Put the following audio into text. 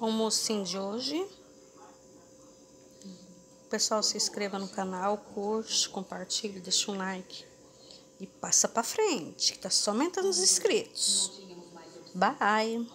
almocinho de hoje. Pessoal, se inscreva no canal, curte, compartilhe, deixa um like. E passa pra frente, que tá só aumentando os inscritos. Bye!